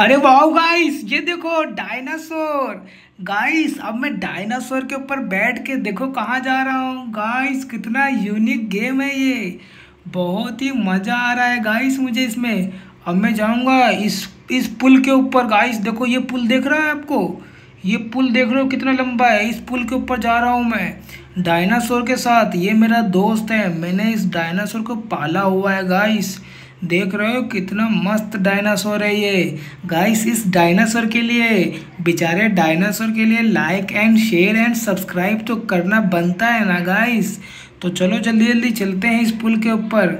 अरे वाह गाइस ये देखो डायनासोर गाइस अब मैं डायनासोर के ऊपर बैठ के देखो कहाँ जा रहा हूँ। गाइस कितना यूनिक गेम है ये। बहुत ही मज़ा आ रहा है गाइस मुझे इसमें। अब मैं जाऊँगा इस इस पुल के ऊपर। गाइस देखो ये पुल देख रहा है आपको? ये पुल देख रहे हो कितना लंबा है? इस पुल के ऊपर जा रहा हूँ मैं। डायनासोर के साथ ये मेरा दोस्त है। मैंने इस डायनासोर को पाला हुआ है गाइस देख रहे हो कितना मस्त डायनासोर है ये। गाइस इस डायनासोर के लिए, बेचारे डायनासोर के लिए like and share and subscribe तो करना बनता है ना गाइस तो चलो जल्दी जल्दी चलते हैं इस पुल के ऊपर।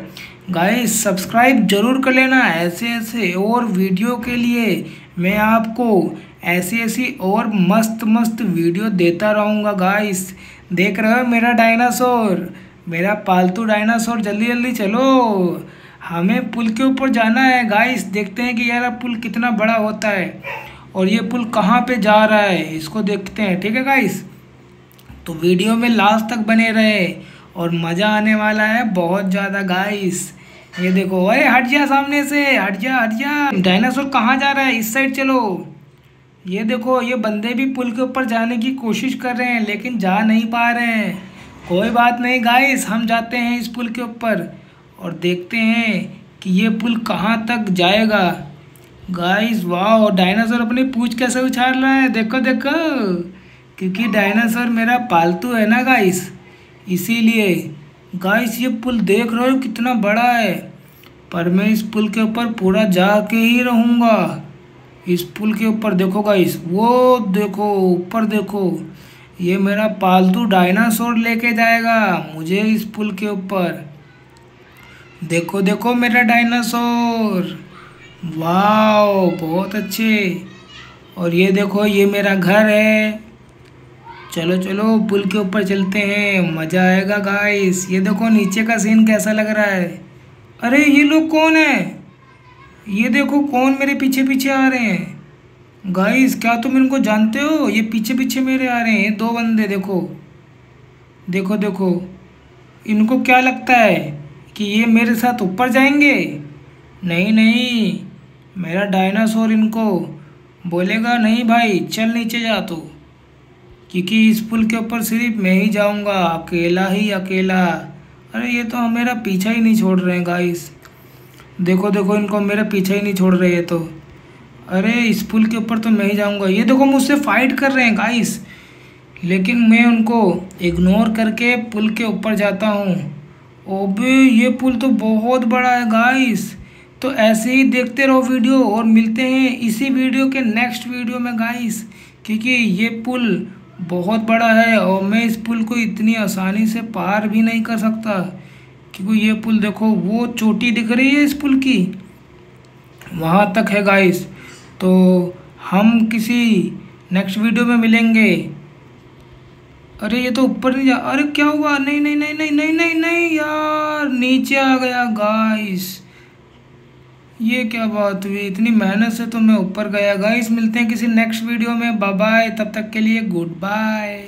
गाइस सब्सक्राइब ज़रूर कर लेना ऐसे ऐसे और वीडियो के लिए। मैं आपको ऐसी ऐसी और मस्त मस्त वीडियो देता रहूँगा गाइस देख रहे हो मेरा डायनासोर मेरा पालतू डायनासोर जल्दी जल्दी चलो। हमें पुल के ऊपर जाना है गाइस देखते हैं कि यार पुल कितना बड़ा होता है और ये पुल कहाँ पे जा रहा है, इसको देखते हैं, ठीक है गाइस तो वीडियो में लास्ट तक बने रहे और मज़ा आने वाला है बहुत ज़्यादा गाइस ये देखो अरे हट जा सामने से, हट जा हट जा। डायनासोर कहाँ जा रहा है? इस साइड चलो। ये देखो, ये बंदे भी पुल के ऊपर जाने की कोशिश कर रहे हैं, लेकिन जा नहीं पा रहे हैं। कोई बात नहीं गाइस हम जाते हैं इस पुल के ऊपर। और देखते हैं कि ये पुल कहाँ तक जाएगा। गाइस वाह और डायनासोर अपनी पूछ कैसे उछाल रहा है? देखो देखो। क्योंकि डायनासोर मेरा पालतू है ना गाइस इसीलिए गाइस ये पुल देख रहे हो कितना बड़ा है। पर मैं इस पुल के ऊपर पूरा जा के ही रहूँगा। इस पुल के ऊपर देखो गाइस वो देखो, ऊपर देखो। ये मेरा पालतू डायनासोर लेके जाएगा, मुझे इस पुल के ऊपर। देखो देखो मेरा डायनासोर। वाओ, बहुत अच्छे। और ये देखो, ये मेरा घर है। चलो चलो, पुल के ऊपर चलते हैं। मज़ा आएगा गाइस ये देखो, नीचे का सीन कैसा लग रहा है? अरे, ये लोग कौन है? ये देखो, कौन मेरे पीछे पीछे आ रहे हैं? गाइस क्या तुम इनको जानते हो? ये पीछे पीछे मेरे आ रहे हैं। दो बंदे, देखो। देखो देखो। इनको क्या लगता है? कि ये मेरे साथ ऊपर जाएँगे? नहीं नहीं, मेरा डायनासोर इनको बोलेगा, नहीं भाई, चल नीचे जा तो क्योंकि इस पुल के ऊपर सिर्फ़ मैं ही जाऊँगा, अकेला ही अकेला। अरे, ये तो मेरा पीछा ही नहीं छोड़ रहे हैं गाइस देखो देखो, इनको मेरा पीछा ही नहीं छोड़ रहे हैं तो। अरे, इस पुल के ऊपर तो मैं ही जाऊँगा। ये देखो, मुझसे फाइट कर रहे हैं गाइस लेकिन मैं उनको इग्नोर करके पुल के ऊपर जाता हूँ। ओबे, ये पुल तो बहुत बड़ा है गाइस तो ऐसे ही देखते रहो वीडियो और मिलते हैं इसी वीडियो के नेक्स्ट वीडियो में गाइस क्योंकि ये पुल बहुत बड़ा है और मैं इस पुल को इतनी आसानी से पार भी नहीं कर सकता। क्योंकि ये पुल देखो, वो चोटी दिख रही है इस पुल की। वहाँ तक है गाइस तो हम किसी नेक्स्ट वीडियो में मिलेंगे। अरे, ये तो ऊपर नहीं जा, अरे, क्या हुआ? नहीं नहीं नहीं नहीं नहीं नहीं नहीं, यार, नीचे आ गया गाइस ये क्या बात हुई? इतनी मेहनत से तो मैं ऊपर गया। गाइस मिलते हैं किसी नेक्स्ट वीडियो में। बाय बाय तब तक के लिए गुड बाय